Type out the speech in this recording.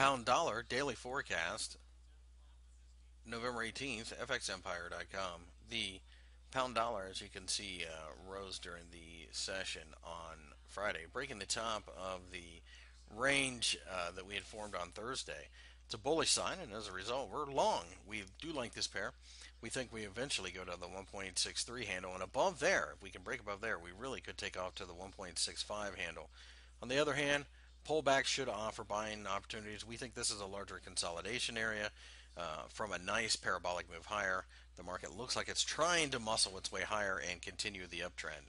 Pound dollar daily forecast, November 18th, fxempire.com. The pound dollar, as you can see, uh, rose during the session on Friday, breaking the top of the range uh, that we had formed on Thursday. It's a bullish sign, and as a result, we're long. We do like this pair. We think we eventually go to the 1.63 handle, and above there, if we can break above there, we really could take off to the 1.65 handle. On the other hand, pullbacks should offer buying opportunities. We think this is a larger consolidation area. Uh, from a nice parabolic move higher, the market looks like it's trying to muscle its way higher and continue the uptrend.